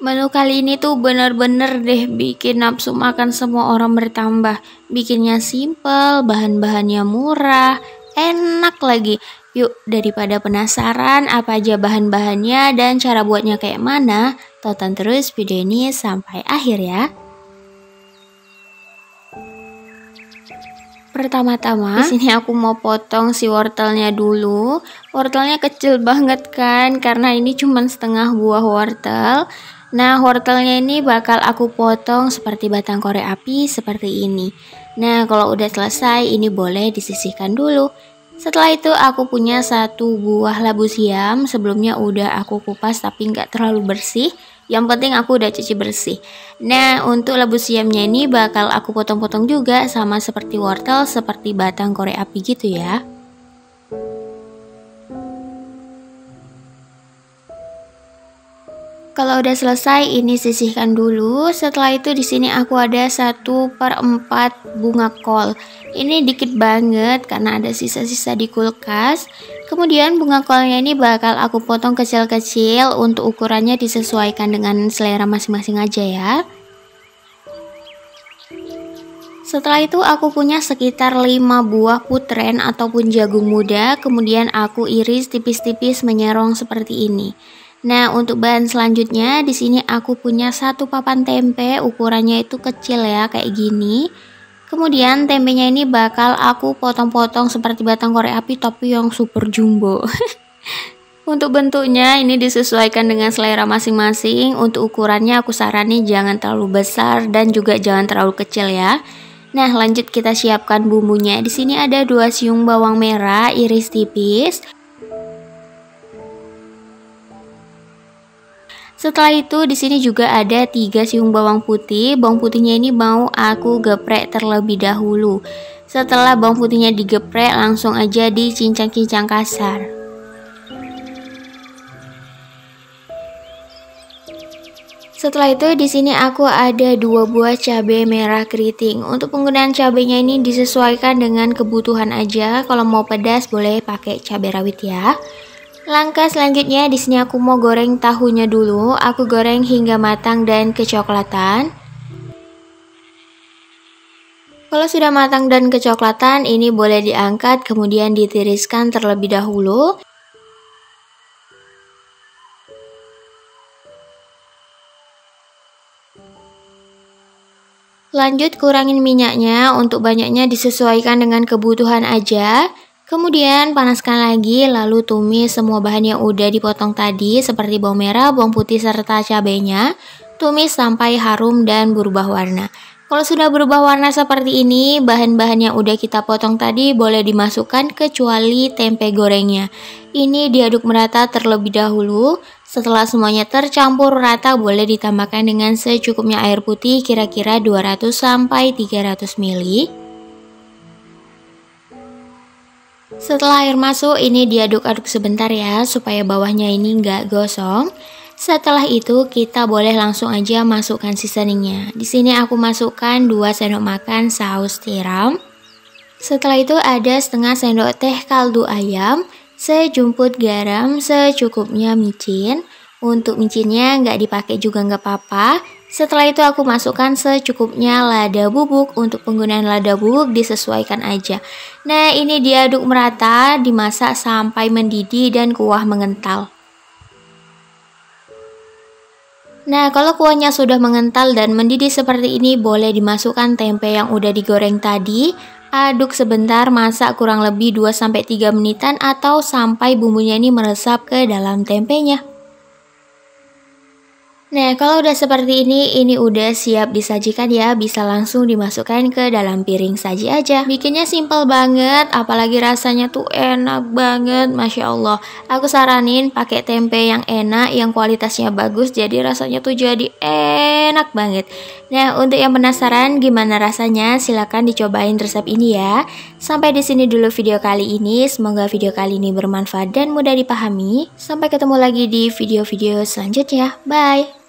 Menu kali ini tuh bener-bener deh bikin nafsu makan semua orang bertambah. Bikinnya simple, bahan-bahannya murah, enak lagi. Yuk, daripada penasaran apa aja bahan-bahannya dan cara buatnya kayak mana, tonton terus video ini sampai akhir ya. Pertama-tama, di sini aku mau potong si wortelnya dulu. Wortelnya kecil banget kan, karena ini cuma setengah buah wortel. Nah, wortelnya ini bakal aku potong seperti batang korek api seperti ini. Nah, kalau udah selesai, ini boleh disisihkan dulu. Setelah itu aku punya satu buah labu siam. Sebelumnya udah aku kupas tapi nggak terlalu bersih. Yang penting aku udah cuci bersih. Nah, untuk labu siamnya ini bakal aku potong-potong juga sama seperti wortel, seperti batang korek api gitu ya. Kalau udah selesai, ini sisihkan dulu. Setelah itu di sini aku ada satu per 4 bunga kol. Ini dikit banget karena ada sisa-sisa di kulkas. Kemudian bunga kolnya ini bakal aku potong kecil-kecil untuk ukurannya disesuaikan dengan selera masing-masing aja ya. Setelah itu aku punya sekitar 5 buah putren ataupun jagung muda, kemudian aku iris tipis-tipis menyerong seperti ini. Nah, untuk bahan selanjutnya di sini aku punya satu papan tempe, ukurannya itu kecil ya, kayak gini. Kemudian tempenya ini bakal aku potong-potong seperti batang korek api tapi yang super jumbo. Untuk bentuknya ini disesuaikan dengan selera masing-masing. Untuk ukurannya aku sarani jangan terlalu besar dan juga jangan terlalu kecil ya. Nah, lanjut kita siapkan bumbunya. Di sini ada dua siung bawang merah iris tipis, Setelah itu di sini juga ada tiga siung bawang putih. Bawang putihnya ini mau aku geprek terlebih dahulu. Setelah bawang putihnya digeprek, langsung aja dicincang-cincang kasar. Setelah itu di sini aku ada dua buah cabai merah keriting. Untuk penggunaan cabainya ini disesuaikan dengan kebutuhan aja. Kalau mau pedas boleh pakai cabai rawit ya. Langkah selanjutnya di sini aku mau goreng tahunya dulu. Aku goreng hingga matang dan kecoklatan. Kalau sudah matang dan kecoklatan, ini boleh diangkat kemudian ditiriskan terlebih dahulu. Lanjut kurangin minyaknya, untuk banyaknya disesuaikan dengan kebutuhan aja. Kemudian panaskan lagi lalu tumis semua bahan yang udah dipotong tadi seperti bawang merah, bawang putih serta cabenya. Tumis sampai harum dan berubah warna. Kalau sudah berubah warna seperti ini, bahan-bahan yang udah kita potong tadi boleh dimasukkan kecuali tempe gorengnya. Ini diaduk merata terlebih dahulu. Setelah semuanya tercampur rata, boleh ditambahkan dengan secukupnya air putih kira-kira 200 300 ml. Setelah air masuk, ini diaduk-aduk sebentar ya, supaya bawahnya ini nggak gosong. Setelah itu, kita boleh langsung aja masukkan seasoningnya. Di sini aku masukkan 2 sendok makan saus tiram. Setelah itu ada setengah sendok teh kaldu ayam, sejumput garam, secukupnya micin. Untuk micinnya nggak dipakai juga nggak apa-apa. Setelah itu aku masukkan secukupnya lada bubuk. Untuk penggunaan lada bubuk disesuaikan aja. Nah ini diaduk merata, dimasak sampai mendidih dan kuah mengental. Nah kalau kuahnya sudah mengental dan mendidih seperti ini boleh dimasukkan tempe yang udah digoreng tadi. Aduk sebentar, masak kurang lebih 2-3 menitan atau sampai bumbunya ini meresap ke dalam tempenya. Nah, kalau udah seperti ini, ini udah siap disajikan ya. Bisa langsung dimasukkan ke dalam piring saji aja. Bikinnya simple banget, apalagi rasanya tuh enak banget. Masya Allah. Aku saranin pakai tempe yang enak, yang kualitasnya bagus. Jadi rasanya tuh jadi enak banget. Nah, untuk yang penasaran gimana rasanya, silahkan dicobain resep ini ya. Sampai di sini dulu video kali ini. Semoga video kali ini bermanfaat dan mudah dipahami. Sampai ketemu lagi di video-video selanjutnya. Bye!